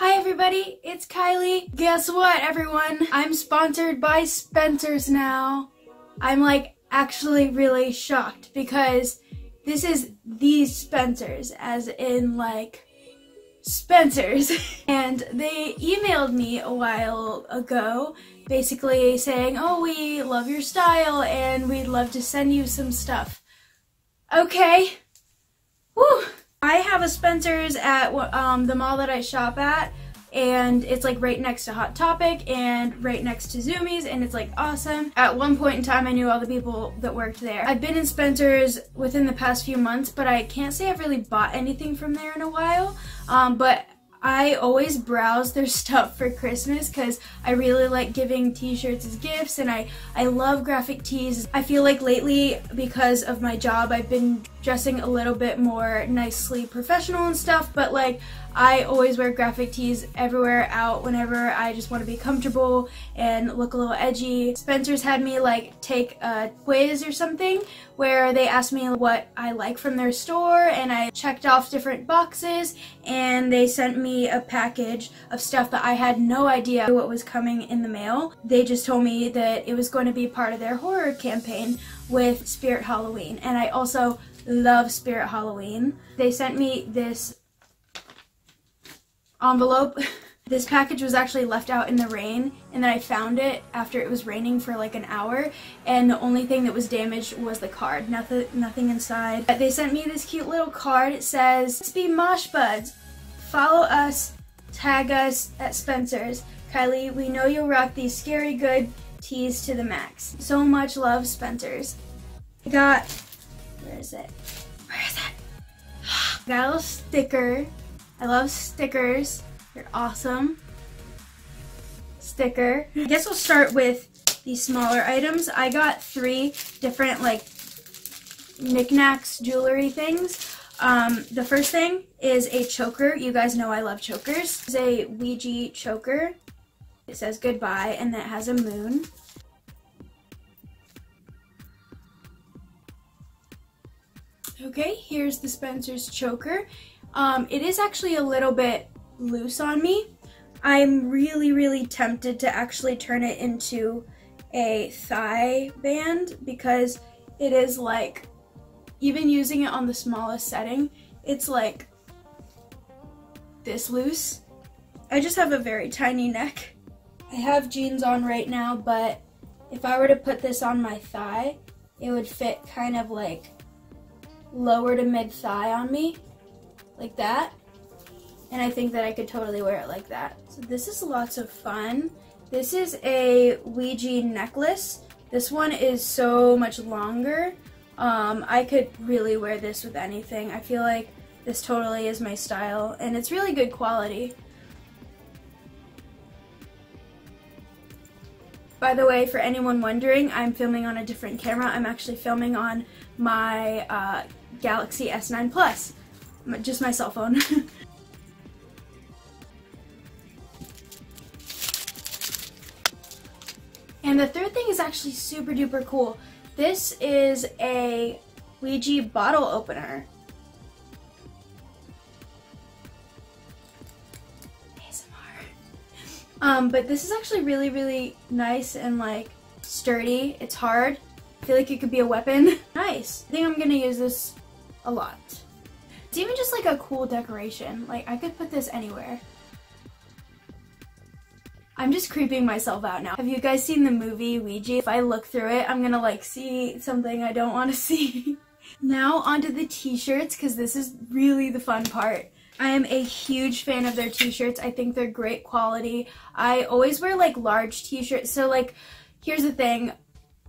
Hi everybody, it's Kylie. Guess what everyone? I'm sponsored by Spencer's now. I'm like actually really shocked because this is these Spencers as in like Spencer's. and they emailed me a while ago basically saying, oh, we love your style and we'd love to send you some stuff. Okay. Woo! I have a Spencer's at um, the mall that I shop at and it's like right next to Hot Topic and right next to Zumiez and it's like awesome. At one point in time I knew all the people that worked there. I've been in Spencer's within the past few months but I can't say I've really bought anything from there in a while. Um, but I always browse their stuff for Christmas because I really like giving t-shirts as gifts and I, I love graphic tees. I feel like lately because of my job I've been dressing a little bit more nicely professional and stuff but like I always wear graphic tees everywhere out whenever I just want to be comfortable and look a little edgy. Spencer's had me like take a quiz or something where they asked me what I like from their store and I checked off different boxes and they sent me a package of stuff that I had no idea what was coming in the mail. They just told me that it was going to be part of their horror campaign with Spirit Halloween and I also love Spirit Halloween. They sent me this envelope. this package was actually left out in the rain and then I found it after it was raining for like an hour and the only thing that was damaged was the card. Nothing nothing inside. They sent me this cute little card. It says, be Mosh Buds. Follow us, tag us at Spencer's. Kylie, we know you'll rock these scary good tees to the max. So much love, Spencer's. I got, where is it? Where is it? got a little sticker I love stickers. They're awesome. Sticker. I guess we'll start with these smaller items. I got three different like knickknacks jewelry things. Um, the first thing is a choker. You guys know I love chokers. It's a Ouija choker. It says goodbye and it has a moon. Okay, here's the Spencer's choker. Um, it is actually a little bit loose on me. I'm really, really tempted to actually turn it into a thigh band because it is like, even using it on the smallest setting, it's like this loose. I just have a very tiny neck. I have jeans on right now, but if I were to put this on my thigh, it would fit kind of like lower to mid thigh on me like that. And I think that I could totally wear it like that. So this is lots of fun. This is a Ouija necklace. This one is so much longer. Um, I could really wear this with anything. I feel like this totally is my style and it's really good quality. By the way, for anyone wondering, I'm filming on a different camera. I'm actually filming on my uh, Galaxy S9 Plus just my cell phone. and the third thing is actually super duper cool. This is a Ouija bottle opener. ASMR. Um, but this is actually really, really nice and like sturdy. It's hard. I feel like it could be a weapon. nice. I think I'm gonna use this a lot. It's even just like a cool decoration. Like I could put this anywhere. I'm just creeping myself out now. Have you guys seen the movie Ouija? If I look through it, I'm gonna like see something I don't want to see. now onto the t-shirts because this is really the fun part. I am a huge fan of their t-shirts. I think they're great quality. I always wear like large t-shirts. So like, here's the thing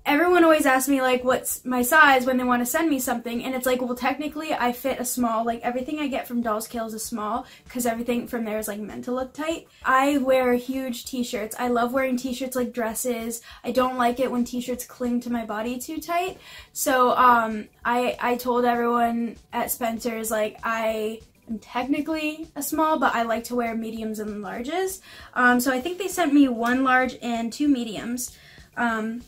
everyone always asks me like what's my size when they want to send me something and it's like well technically I fit a small like everything I get from Dolls Kills is a small because everything from there is like meant to look tight. I wear huge t-shirts. I love wearing t-shirts like dresses. I don't like it when t-shirts cling to my body too tight. So um I I told everyone at Spencer's like I am technically a small, but I like to wear mediums and larges. Um, so I think they sent me one large and two mediums. Um,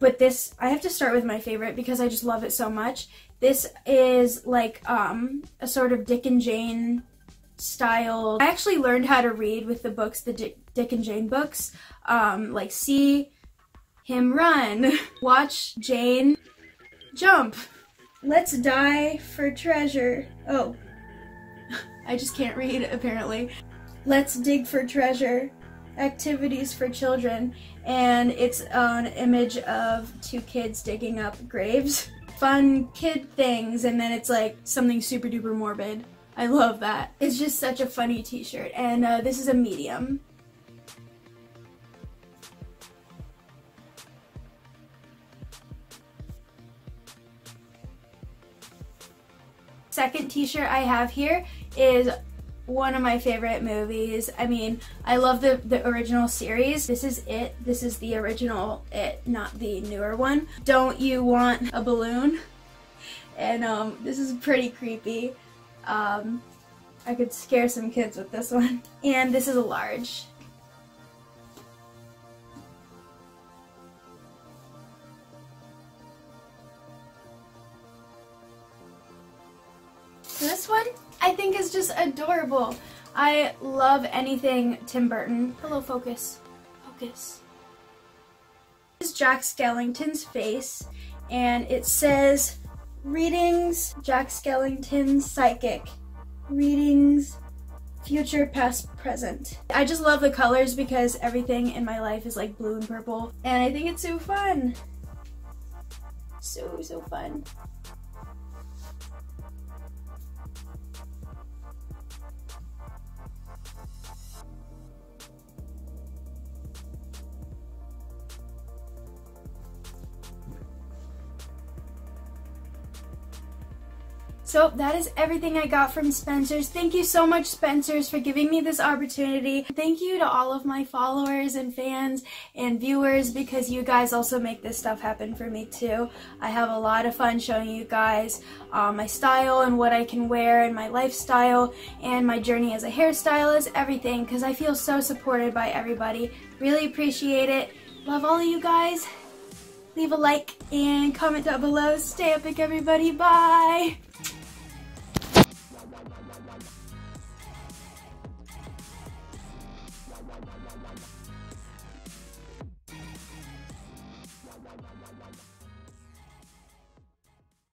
but this, I have to start with my favorite because I just love it so much. This is like um, a sort of Dick and Jane style. I actually learned how to read with the books, the Dick, Dick and Jane books. Um, like see him run, watch Jane jump. Let's die for treasure. Oh, I just can't read apparently. Let's dig for treasure. Activities for children. And it's an image of two kids digging up graves. Fun kid things, and then it's like something super duper morbid. I love that. It's just such a funny t-shirt, and uh, this is a medium. Second t-shirt I have here is one of my favorite movies. I mean, I love the, the original series. This is it. This is the original it, not the newer one. Don't you want a balloon? And um, this is pretty creepy. Um, I could scare some kids with this one. And this is a large. Just adorable. I love anything Tim Burton. Hello, focus. Focus. This is Jack Skellington's face, and it says, Readings, Jack Skellington Psychic. Readings, future, past, present. I just love the colors because everything in my life is like blue and purple, and I think it's so fun. So, so fun. So that is everything I got from Spencer's. Thank you so much, Spencer's, for giving me this opportunity. Thank you to all of my followers and fans and viewers because you guys also make this stuff happen for me too. I have a lot of fun showing you guys uh, my style and what I can wear and my lifestyle and my journey as a hairstylist, everything because I feel so supported by everybody. Really appreciate it. Love all of you guys. Leave a like and comment down below. Stay epic, everybody. Bye. la la